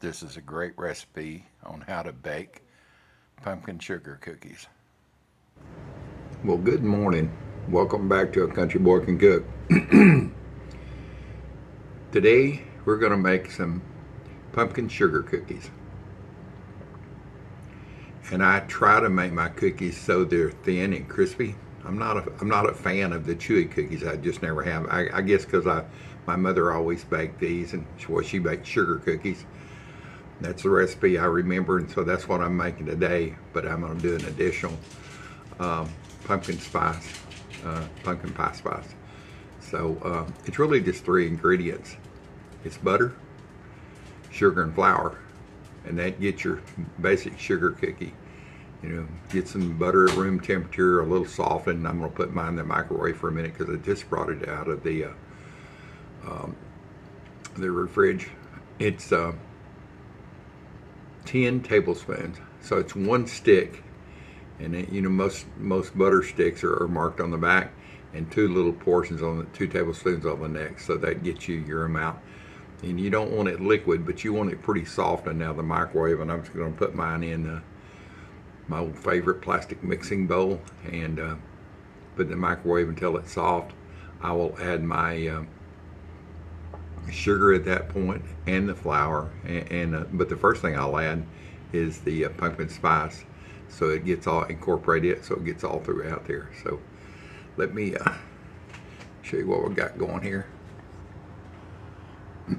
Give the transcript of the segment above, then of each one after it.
This is a great recipe on how to bake pumpkin sugar cookies. Well, good morning. Welcome back to A Country Boy Can Cook. Today, we're going to make some pumpkin sugar cookies. And I try to make my cookies so they're thin and crispy. I'm not a, I'm not a fan of the chewy cookies. I just never have. I, I guess because I my mother always baked these, and well, she baked sugar cookies. That's the recipe I remember, and so that's what I'm making today. But I'm to do an additional um, pumpkin spice, uh, pumpkin pie spice. So uh, it's really just three ingredients. It's butter, sugar, and flour, and that gets your basic sugar cookie. You know, get some butter at room temperature, a little softened. I'm going to put mine in the microwave for a minute because I just brought it out of the uh, um, the fridge. It's uh, 10 tablespoons. So it's one stick. And it, you know, most most butter sticks are, are, marked on the back and two little portions on the two tablespoons on the next. So that gets you your amount. And you don't want it liquid, but you want it pretty soft and now the microwave. And I'm just going to put mine in uh, my old favorite plastic mixing bowl and uh, put in the microwave until it's soft. I will add my uh, sugar at that point and the flour and, and uh, but the first thing I'll add is the uh, pumpkin spice. So it gets all incorporated so it gets all throughout there. So let me uh, show you what we got going here.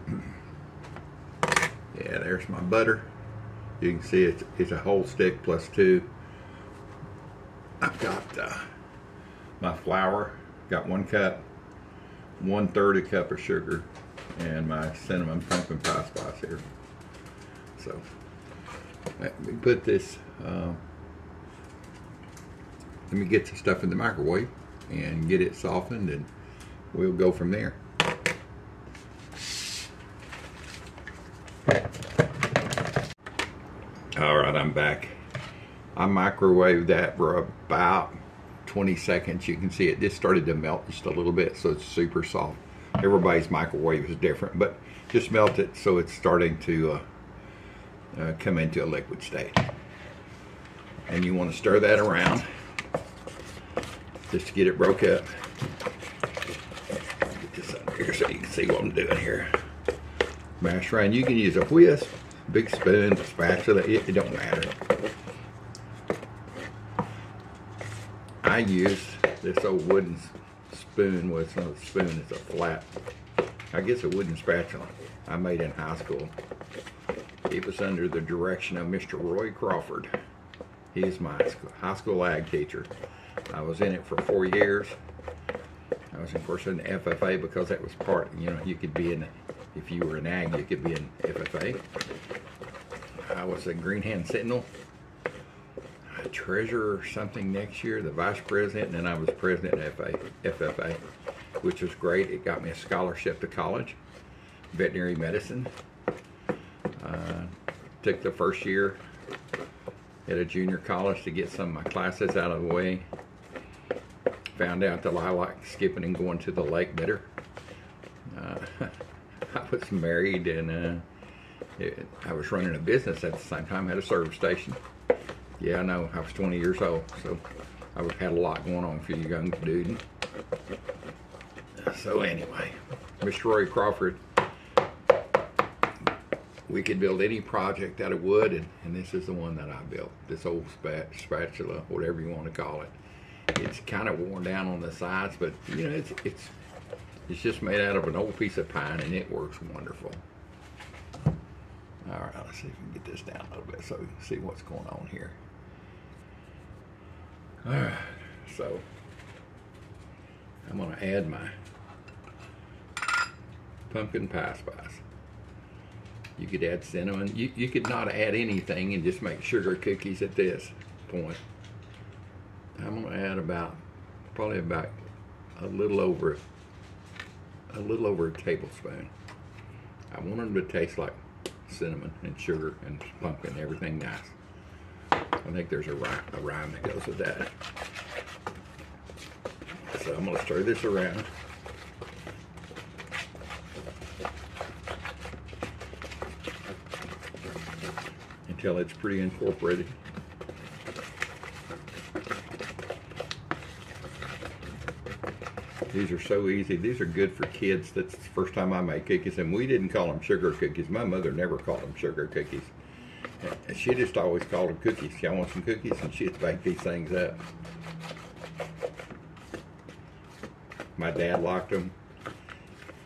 Yeah there's my butter. You can see it's, it's a whole stick plus two. I've got uh, my flour. Got one cup one third a cup of sugar and my cinnamon pumpkin pie spice here. So let me put this, uh, let me get the stuff in the microwave and get it softened and we'll go from there. All right, I'm back. I microwaved that for about 20 seconds. You can see it just started to melt just a little bit, so it's super soft everybody's microwave is different, but just melt it so it's starting to uh, uh, come into a liquid state. And you want to stir that around just to get it broke up. Get this here so you can see what I'm doing here. Mash around. You can use a whisk, big spoon, spatula, it, it don't matter. I use this old wooden spoon was not a spoon, it's a flat, I guess a wooden spatula I made in high school. It was under the direction of Mr. Roy Crawford. He is my high school ag teacher. I was in it for four years. I was, of course, in the FFA because that was part, you know, you could be in, if you were an ag, you could be in FFA. I was a Green Hand Sentinel treasurer or something next year, the vice president, and then I was president of FFA, which was great. It got me a scholarship to college, veterinary medicine. Uh, took the first year at a junior college to get some of my classes out of the way. Found out that I like skipping and going to the lake better. Uh, I was married and uh, it, I was running a business at the same time, had a service station. Yeah, I know. I was 20 years old, so I've had a lot going on for you young dude. So anyway, Mr. Roy Crawford, we could build any project out of wood, and, and this is the one that I built. This old spat, spatula, whatever you want to call it. It's kind of worn down on the sides, but you know, it's it's it's just made out of an old piece of pine, and it works wonderful. All right, let's see if we can get this down a little bit so we can see what's going on here. All right, so I'm going to add my pumpkin pie spice. You could add cinnamon. You, you could not add anything and just make sugar cookies at this point. I'm going to add about, probably about a little over, a little over a tablespoon. I want them to taste like cinnamon and sugar and pumpkin, everything nice. I think there's a rhyme, a rhyme that goes with that. So I'm going to stir this around. until it's pretty incorporated. These are so easy. These are good for kids. That's the first time I make cookies, and we didn't call them sugar cookies. My mother never called them sugar cookies. And She just always called them cookies. Y'all want some cookies? And she'd bake these things up. My dad liked them.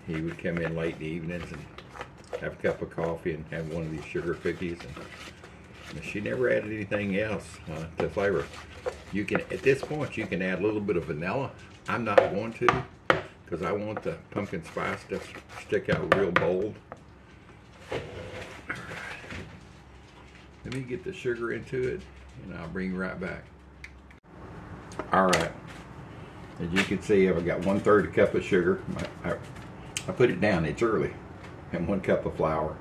He would come in late in the evenings and have a cup of coffee and have one of these sugar cookies. And she never added anything else uh, to flavor. You can, at this point, you can add a little bit of vanilla. I'm not going to because I want the pumpkin spice to stick out real bold. Let me get the sugar into it and I'll bring you right back. All right. As you can see, I've got one third a cup of sugar. I, I, I put it down, it's early, and one cup of flour.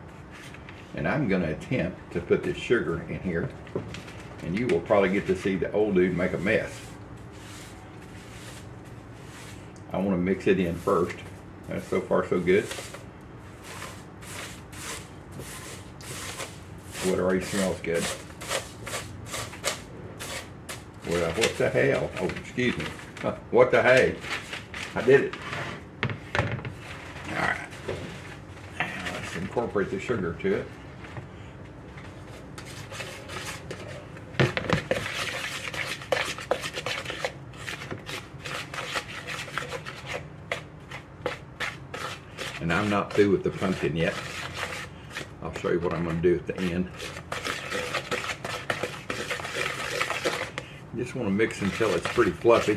And I'm gonna attempt to put this sugar in here, and you will probably get to see the old dude make a mess. I wanna mix it in first. That's so far so good. What already smells good. What the hell? Oh, excuse me. Huh, What the hey? I did it. All right. Let's incorporate the sugar to it. And I'm not through with the pumpkin yet. Show you what I'm going to do at the end. Just want to mix until it's pretty fluffy.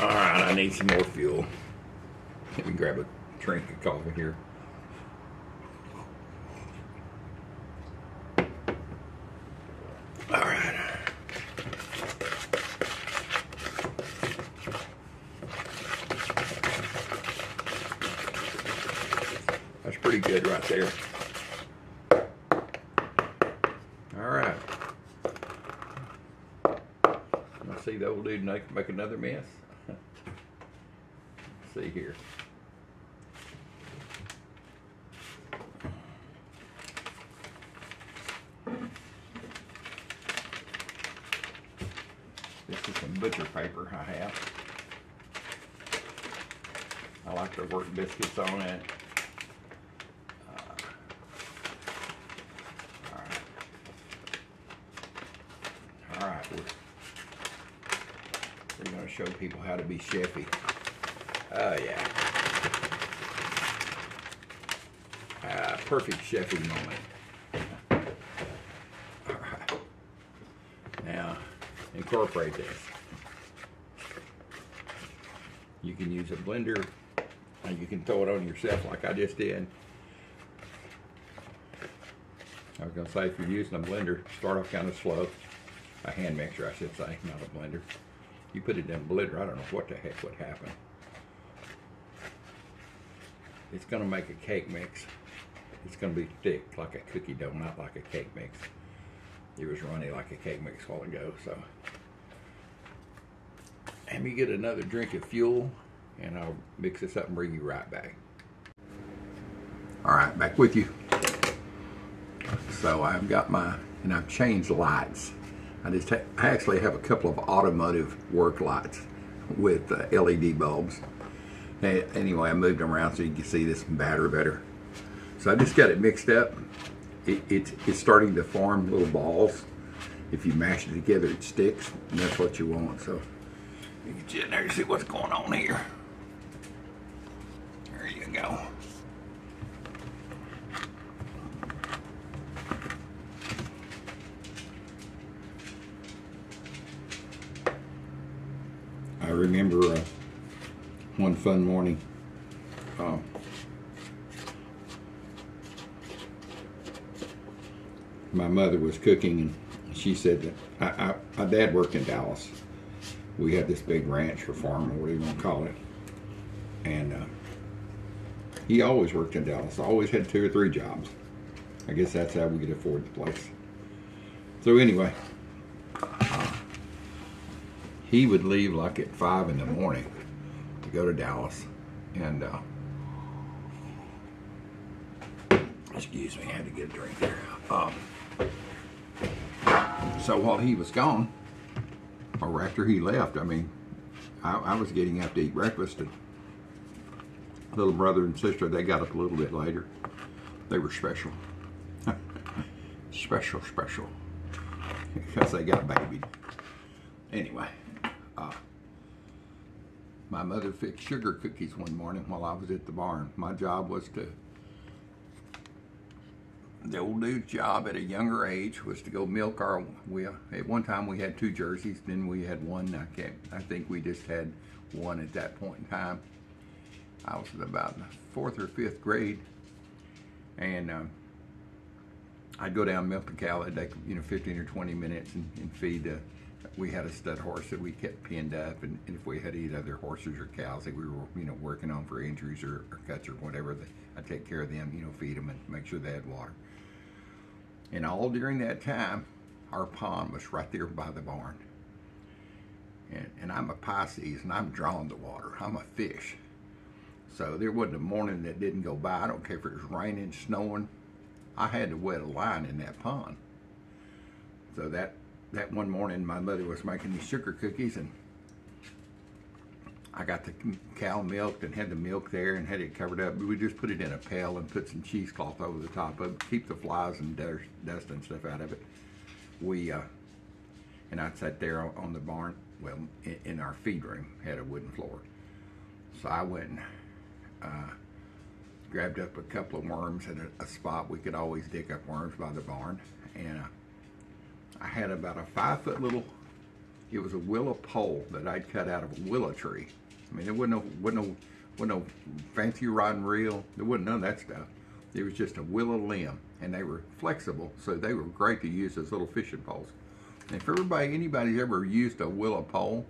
All right, I need some more fuel. Let me grab a drink of coffee here. All right. That's pretty good right there. All right. I see the old dude make, another mess. See here. This is some butcher paper I have. I like to work biscuits on it. Uh, all right, we're, we're going to show people how to be chefy. Oh yeah. Ah, perfect chefy moment. Now, incorporate this. You can use a blender, and you can throw it on yourself like I just did. I was gonna say, if you're using a blender, start off kind of slow. A hand mixer, I should say, not a blender. You put it in a blender, I don't know what the heck would happen. It's gonna make a cake mix. It's gonna be thick like a cookie dough, not like a cake mix. It was runny like a cake mix a while ago, so. Let me get another drink of fuel and I'll mix this up and bring you right back. All right, back with you. So I've got my, and I've changed lights. I just, ha I actually have a couple of automotive work lights with uh, LED bulbs. And anyway, I moved them around so you can see this better better. So I just got it mixed up. It, it, it's starting to form little balls. If you mash it together, it sticks, and that's what you want. So you can get in there and see what's going on here. There you go. I remember uh, one fun morning. Um, my mother was cooking, and she said that I, I, my dad worked in Dallas. We had this big ranch or farm, or whatever you want to call it, and uh, he always worked in Dallas. Always had two or three jobs. I guess that's how we could afford the place. So anyway, he would leave like at five in the morning to go to Dallas, and uh, excuse me, I had to get a drink there. Um, so while he was gone, or after he left, I mean, I, I was getting up to eat breakfast, and little brother and sister they got up a little bit later. They were special, special, special, because they got babied. Anyway, uh, my mother fixed sugar cookies one morning while I was at the barn. My job was to the old dude's job at a younger age was to go milk our we at one time we had two jerseys then we had one. I can't i think we just had one at that point in time. I was about fourth or fifth grade. And um, i'd go down milk the cow it'd take you know 15 or 20 minutes and, and feed the we had a stud horse that we kept pinned up and, and if we had any other horses or cows that we were you know working on for injuries or, or cuts or whatever i'd take care of them you know feed them and make sure they had water and all during that time, our pond was right there by the barn. And, and I'm a Pisces and I'm drawn to water. I'm a fish. So there wasn't a morning that didn't go by. I don't care if it was raining, snowing. I had to wet a line in that pond. So that that one morning my mother was making these sugar cookies and I got the cow milked and had the milk there and had it covered up. We just put it in a pail and put some cheesecloth over the top of it, keep the flies and dust and stuff out of it. We, uh, and I sat there on the barn, well, in, our feed room, had a wooden floor. So I went and uh, grabbed up a couple of worms at a, a, spot we could always dig up worms by the barn. And uh, I had about a five foot little, it was a willow pole that I'd cut out of a willow tree I mean, there wasn't no, wasn't no, wasn't no fancy rod and reel. There wasn't none of that stuff. It was just a willow limb, and they were flexible, so they were great to use as little fishing poles. And if everybody, anybody's ever used a willow pole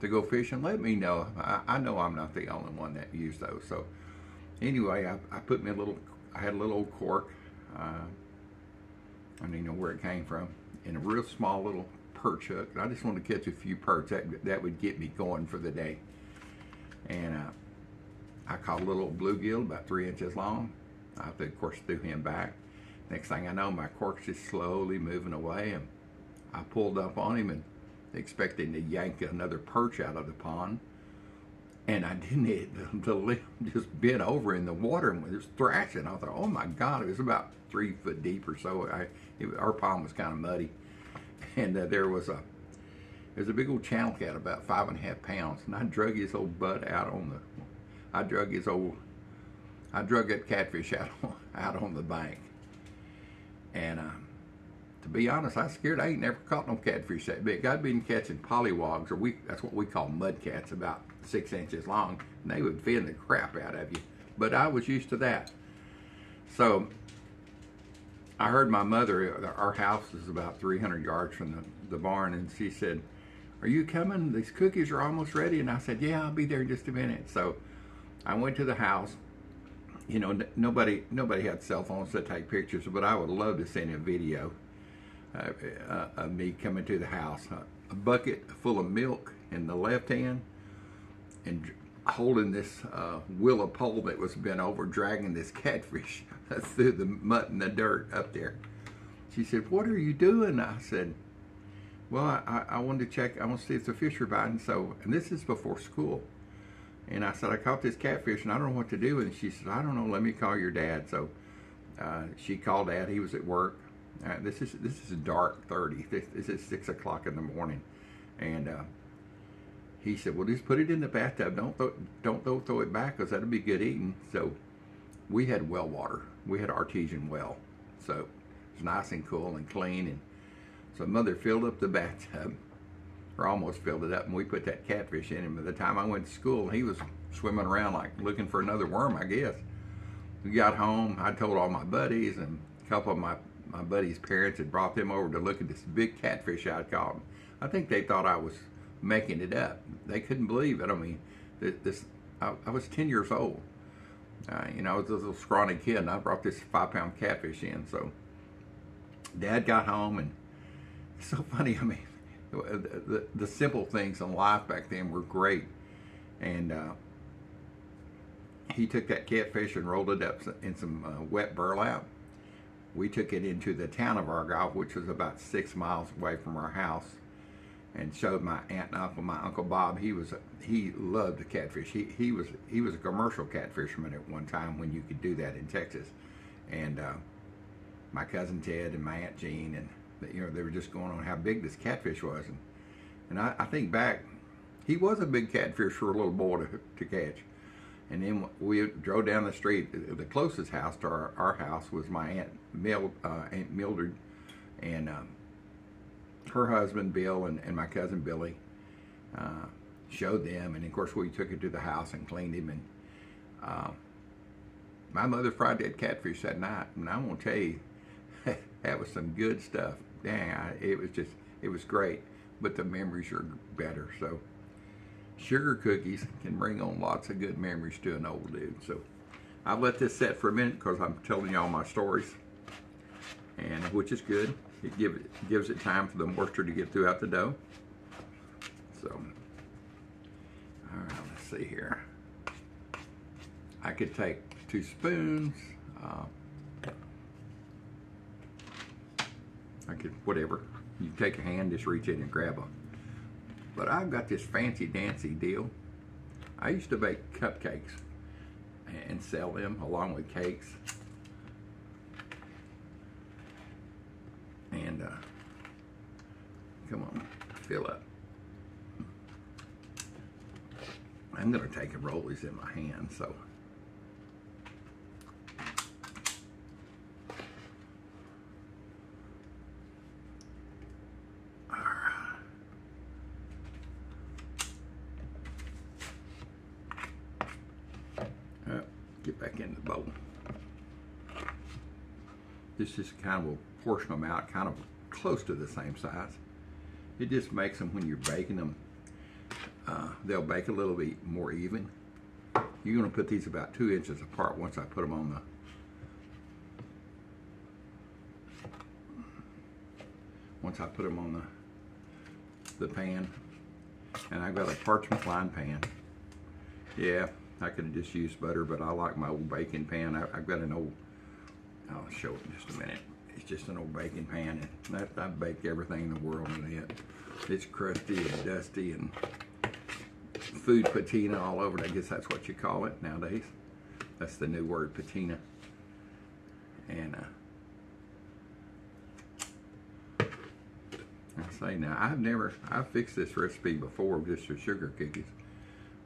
to go fishing, let me know. I, I know I'm not the only one that used those. So anyway, I, I put me a little, I had a little old cork. Uh, I don't even know where it came from, in a real small little perch hook. And I just wanted to catch a few perch. That, that would get me going for the day. And uh, I caught a little bluegill about three inches long. I, of course, threw him back. Next thing I know, my cork's just slowly moving away, and I pulled up on him and expecting to yank another perch out of the pond. And I didn't. It, the limb just bent over in the water and was thrashing. I thought, oh my God, it was about three foot deep or so. I, it, our pond was kind of muddy. And uh, there was a there's a big old channel cat about five and a half pounds, and I drug his old butt out on the. I drug his old. I drug that catfish out out on the bank, and uh, to be honest, I scared. I ain't never caught no catfish that big. I'd been catching pollywogs, or we that's what we call mud cats, about six inches long, and they would fin the crap out of you. But I was used to that. So I heard my mother, our house is about 300 yards from the, the barn, and she said, are you coming? These cookies are almost ready. And I said, yeah, I'll be there in just a minute. So I went to the house. You know, nobody nobody had cell phones to take pictures, but I would love to send a video uh, uh, of me coming to the house. Uh, a bucket full of milk in the left hand and holding this uh, willow pole that was bent over, dragging this catfish through the mud and the dirt up there. She said, what are you doing? I said, well, I, I wanted to check, I want to see if the fish are biting. So, and this is before school. And I said, I caught this catfish and I don't know what to do. And she said, I don't know, let me call your dad. So uh, she called dad, he was at work. Uh, this is this is dark 30. This, this is 6 o'clock in the morning. And uh, he said, well, just put it in the bathtub. Don't throw, don't throw, throw it back because that'll be good eating. So we had well water. We had artesian well. So it's nice and cool and clean. And so mother filled up the bathtub, or almost filled it up, and we put that catfish in him. By the time I went to school, he was swimming around like looking for another worm, I guess. We got home, I told all my buddies, and a couple of my, my buddies' parents had brought them over to look at this big catfish I'd caught. I think they thought I was making it up. They couldn't believe it. I mean, this I, I was 10 years old. Uh, you know, I was a little scrawny kid, and I brought this five-pound catfish in. So, Dad got home, and it's so funny. I mean, the, the, the, simple things in life back then were great. And uh, he took that catfish and rolled it up in some uh, wet burlap. We took it into the town of Argyle, which was about six miles away from our house, and showed my aunt and uncle. My uncle Bob, he was he loved the catfish. He he was he was a commercial catfisherman at one time when you could do that in Texas, and uh, my cousin Ted and my aunt Jean and you know they were just going on how big this catfish was, and and I, I think back, he was a big catfish for a little boy to, to catch. And then we drove down the street. The closest house to our, our house was my aunt, Mil, uh, aunt Mildred, and um, her husband Bill and, and my cousin Billy. Uh, showed them, and of course we took it to the house and cleaned him. And uh, my mother fried that catfish that night, and I'm gonna tell you, that was some good stuff. Dang, I, it was just, it was great. But the memories are better. So sugar cookies can bring on lots of good memories to an old dude. So I'll let this set for a minute because I'm telling you all my stories, and which is good. It, give, it gives it time for the moisture to get throughout the dough. So, all right, let's see here. I could take two spoons. Uh, I could, whatever. You take a hand, just reach in and grab them. But I've got this fancy dancy deal. I used to bake cupcakes and sell them along with cakes. Uh, come on, fill up. I'm gonna take and roll these in my hand, so. get back in the bowl. This is kind of a portion them out, kind of close to the same size. It just makes them when you're baking them, uh, they'll bake a little bit more even. You're gonna put these about two inches apart once I put them on the once I put them on the the pan. And I've got a parchment lined pan. Yeah, I could just used butter, but I like my old baking pan. I, have got an old, I'll show it in just a minute. It's just an old baking pan, and that, I bake everything in the world in it. It's crusty and dusty and food patina all over it. I guess that's what you call it nowadays. That's the new word, patina. And uh, I say now, I've never, I've fixed this recipe before just for sugar cookies,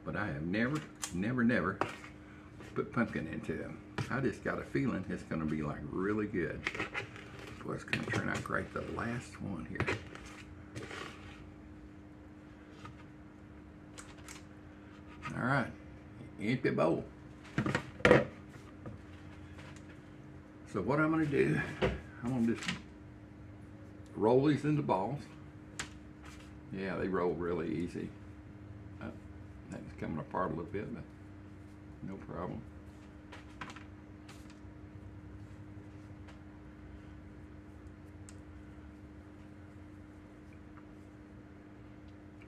but I have never never, never put pumpkin into them. I just got a feeling it's gonna be like really good. Boy, it's gonna turn out great. The last one here. All right, empty bowl. So what I'm gonna do, I'm gonna just roll these into balls. Yeah, they roll really easy. Uh, that's coming apart a little bit, but no problem.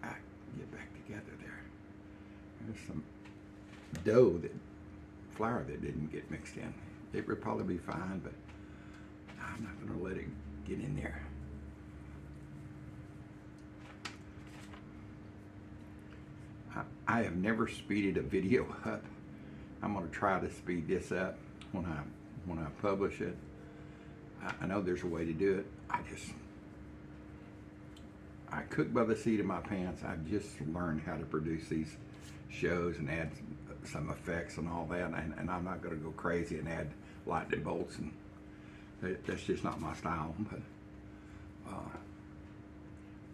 Ah, get back together there. There's some dough that, flour that didn't get mixed in. It would probably be fine, but I'm not gonna let it get in there. I have never speeded a video up. I'm going to try to speed this up when I when I publish it. I, I know there's a way to do it. I just I cook by the seat of my pants. I've just learned how to produce these shows and add some effects and all that. And, and I'm not going to go crazy and add lightning bolts and that's just not my style. But uh,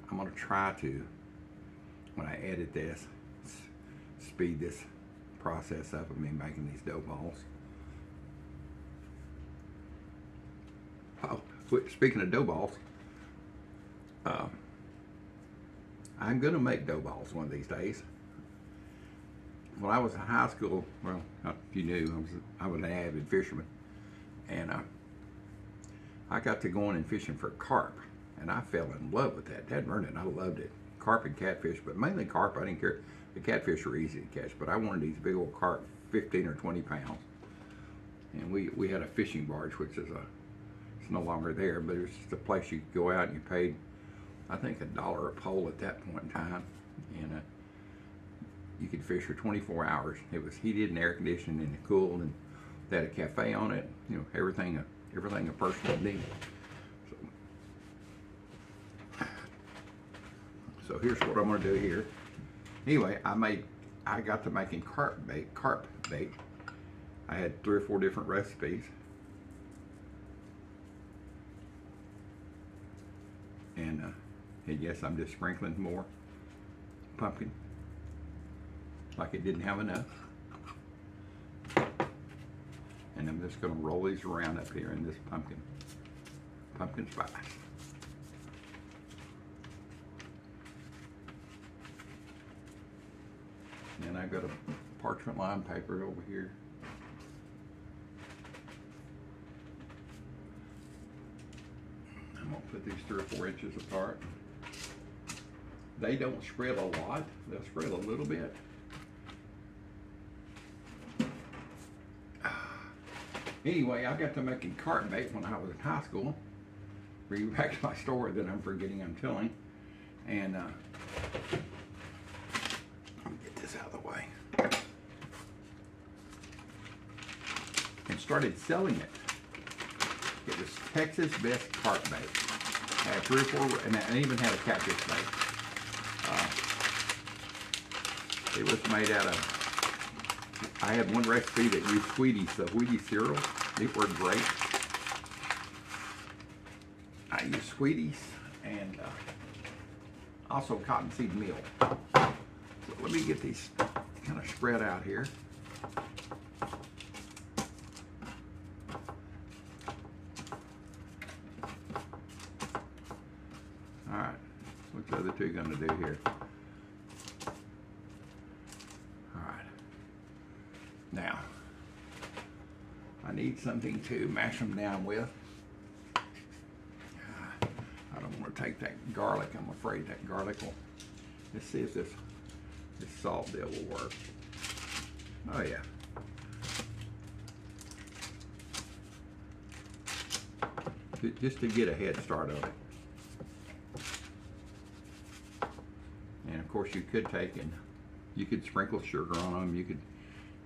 I'm going to try to when I edit this speed this process up of me making these dough balls. Oh, speaking of dough balls, uh, I'm going to make dough balls one of these days. When I was in high school, well, if you knew, I was, I was an avid fisherman. And uh, I got to going and fishing for carp. And I fell in love with that. Dad Vernon, I loved it. Carp and catfish, but mainly carp. I didn't care the catfish were easy to catch, but I wanted these big old carp 15 or 20 pounds. And we, we had a fishing barge, which is a, it's no longer there, but it was just a place you could go out and you paid, I think, a dollar a pole at that point in time. And uh, you could fish for 24 hours. It was heated and air conditioned and cooled, and they had a cafe on it. You know, everything, a, everything a person would need. So, so here's what I'm going to do here. Anyway, I made, I got to making carp bait, carp bait. I had three or four different recipes. And, uh, and yes, I'm just sprinkling more pumpkin like it didn't have enough. And I'm just going to roll these around up here in this pumpkin, pumpkin spice. And I've got a parchment lined paper over here. I'm going to put these three or four inches apart. They don't spread a lot, they'll spread a little bit. Anyway, I got to making carp bait when I was in high school. Bring back to my story that I'm forgetting I'm telling. And uh, let me get this out of the way. And started selling it. It was Texas Best Carp Bait. I had three or four, and I even had a catfish bait. Uh, it was made out of I had one recipe that used Wheaties, the Wheaties cereal. It worked great. I used Wheaties and uh, also cottonseed meal. So let me get these kind of spread out here. All right, what's the other two gonna do here? Now, I need something to mash them down with. Ah, I don't want to take that garlic. I'm afraid that garlic will. Let's see if this this salt deal will work. Oh yeah. Just to get a head start on it. And of course you could take and you could sprinkle sugar on them. You could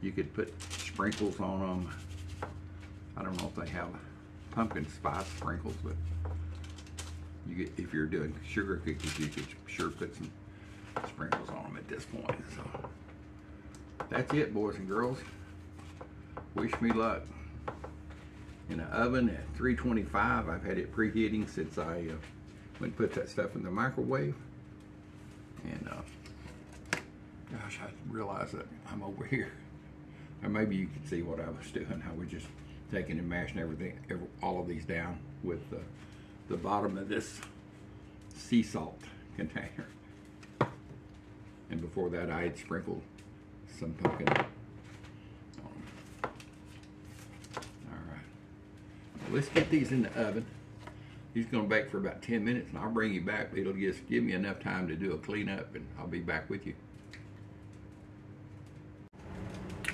you could put sprinkles on them. I don't know if they have pumpkin spice sprinkles, but you get, if you're doing sugar cookies, you could sure put some sprinkles on them at this point. So that's it, boys and girls. Wish me luck. In an oven at 325, I've had it preheating since I uh, went and put that stuff in the microwave. And uh, gosh, I realize that I'm over here. Or maybe you could see what I was doing. I was just taking and mashing everything, every, all of these down with the, the bottom of this sea salt container. And before that, I had sprinkled some pumpkin. All right. Let's get these in the oven. These going to bake for about 10 minutes, and I'll bring you back. It'll just give me enough time to do a cleanup, and I'll be back with you.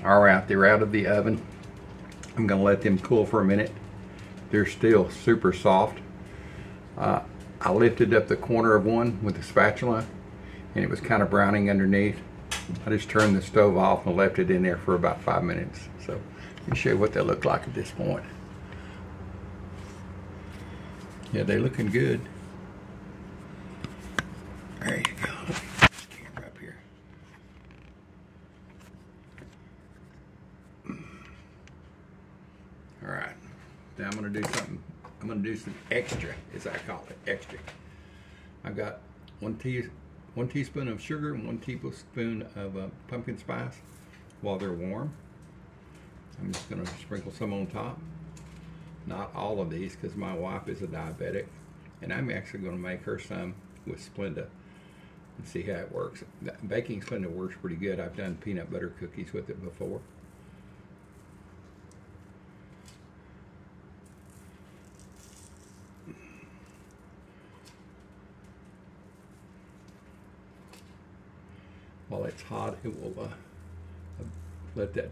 All right, they're out of the oven. I'm gonna let them cool for a minute. They're still super soft. Uh, I lifted up the corner of one with a spatula and it was kind of browning underneath. I just turned the stove off and left it in there for about five minutes. So let me show you what they look like at this point. Yeah, they're looking good. There you go. Now I'm going to do something, Do some extra, as I call it, extra. I've got one, tea, one teaspoon of sugar and one tablespoon of uh, pumpkin spice while they're warm. I'm just going to sprinkle some on top. Not all of these because my wife is a diabetic and I'm actually going to make her some with Splenda and see how it works. Baking Splenda works pretty good. I've done peanut butter cookies with it before. It's hot, it will uh, let that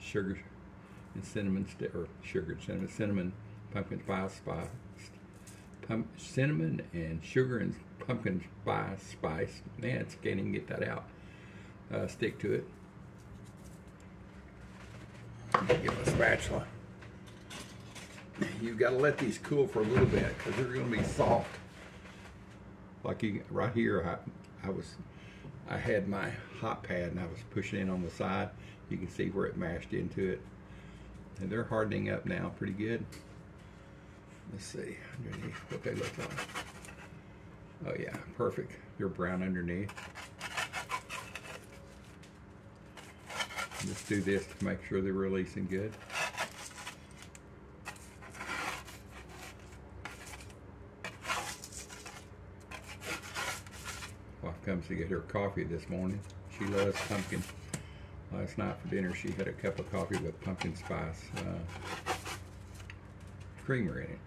sugar and cinnamon stick or sugar cinnamon cinnamon pumpkin spice spice cinnamon and sugar and pumpkin spice spice man I can't even get that out. Uh, stick to it. Get my spatula. You've got to let these cool for a little bit because they're going to be soft. Like you right here I, I was I had my hot pad and I was pushing in on the side. You can see where it mashed into it. And they're hardening up now pretty good. Let's see underneath what they look like. Oh yeah perfect. They're brown underneath. Just do this to make sure they're releasing good wife comes to get her coffee this morning she loves pumpkin last night for dinner she had a cup of coffee with pumpkin spice uh, creamer in it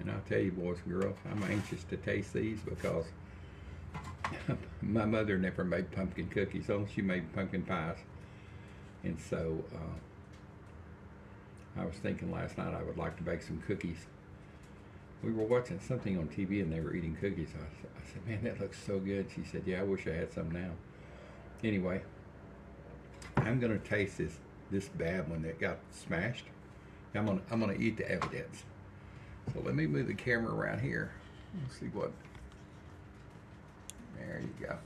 And I'll tell you, boys and girls, I'm anxious to taste these because my mother never made pumpkin cookies. Only she made pumpkin pies. And so uh, I was thinking last night I would like to bake some cookies. We were watching something on TV and they were eating cookies. I, I said, man, that looks so good. She said, yeah, I wish I had some now. Anyway, I'm going to taste this this bad one that got smashed. I'm going to I'm to eat the evidence. So let me move the camera around here. Let's see what. There you go.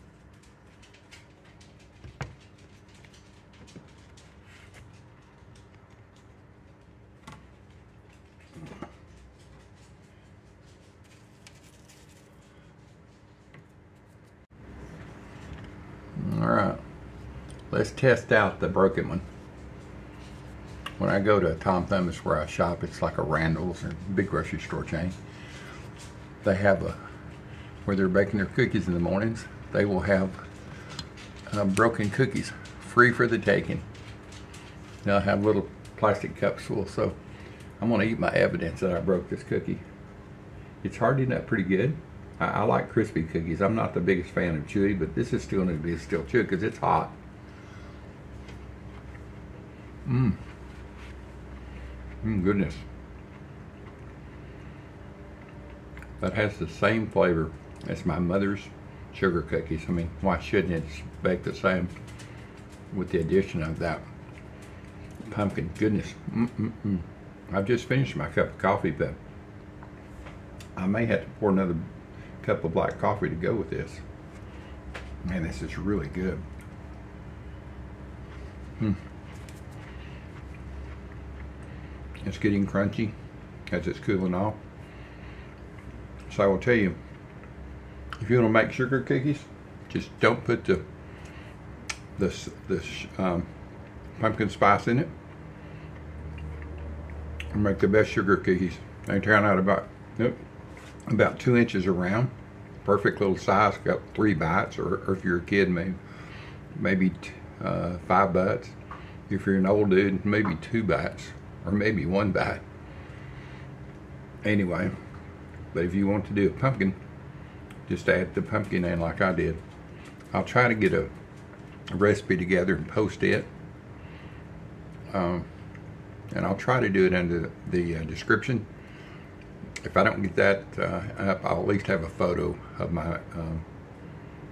All right, let's test out the broken one when I go to Tom Thumb's where I shop, it's like a Randall's or big grocery store chain. They have a, where they're baking their cookies in the mornings, they will have uh, broken cookies free for the taking. They'll have little plastic cups full, so I'm gonna eat my evidence that I broke this cookie. It's hardening up pretty good. I, I like crispy cookies. I'm not the biggest fan of chewy, but this is still gonna be still chewy because it's hot. Mmm. Mm, goodness. That has the same flavor as my mother's sugar cookies. I mean, why shouldn't it bake the same with the addition of that pumpkin? Goodness. Mm -mm -mm. I've just finished my cup of coffee, but I may have to pour another cup of black coffee to go with this. Man, this is really good. Hmm. It's getting crunchy as it's cooling off. So I will tell you, if you want to make sugar cookies, just don't put the this this um, pumpkin spice in it. And make the best sugar cookies. They turn out about yep, about two inches around. Perfect little size. Got three bites, or, or if you're a kid, maybe maybe uh, five bites. If you're an old dude, maybe two bites or maybe one bite. Anyway, but if you want to do a pumpkin, just add the pumpkin in like I did. I'll try to get a, a recipe together and post it. Um, and I'll try to do it under the uh, description. If I don't get that uh, up, I'll at least have a photo of my um,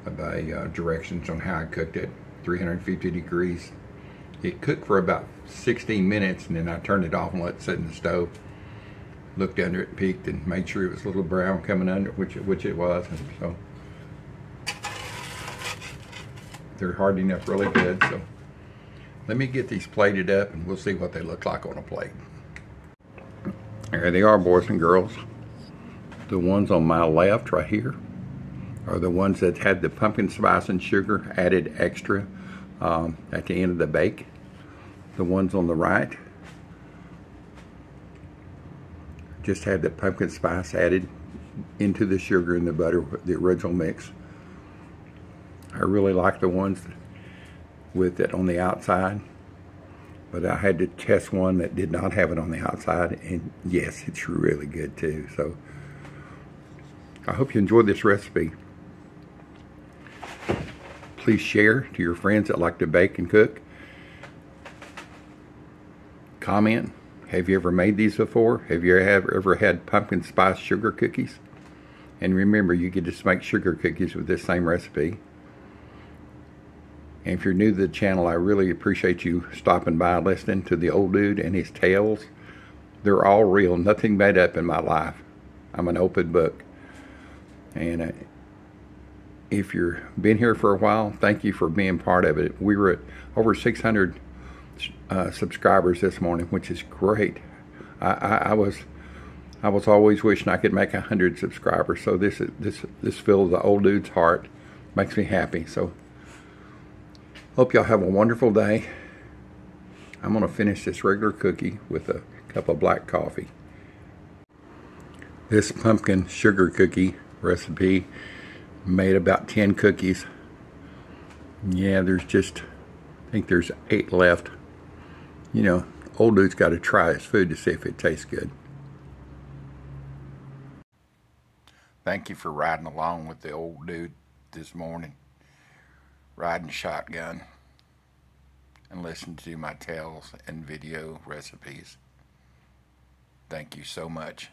of my uh, directions on how I cooked it. 350 degrees it cooked for about 16 minutes and then I turned it off and let it sit in the stove. Looked under it, peeked, and made sure it was a little brown coming under, which which it was. And so they're hardening up really good. So let me get these plated up and we'll see what they look like on a plate. There they are, boys and girls. The ones on my left right here are the ones that had the pumpkin spice and sugar added extra um, at the end of the bake the ones on the right just had the pumpkin spice added into the sugar and the butter, the original mix. I really like the ones with it on the outside, but I had to test one that did not have it on the outside, and yes, it's really good too. So I hope you enjoyed this recipe. please share to your friends that like to bake and cook. Comment. Have you ever made these before? Have you ever, ever had pumpkin spice sugar cookies? And remember, you can just make sugar cookies with this same recipe. And if you're new to the channel, I really appreciate you stopping by listening to the old dude and his tales. They're all real, nothing made up in my life. I'm an open book. And uh, if you've been here for a while, thank you for being part of it. We were at over 600 uh, subscribers this morning, which is great. I, I, I, was I was always wishing I could make hundred subscribers. So this this this fills the old dude's heart, makes me happy. So hope y'all have a wonderful day. I'm gonna finish this regular cookie with a cup of black coffee. This pumpkin sugar cookie recipe made about 10 cookies. Yeah, there's just, I think there's eight left. You know, old dude's got to try his food to see if it tastes good. Thank you for riding along with the old dude this morning, riding shotgun, and listening to my tales and video recipes. Thank you so much.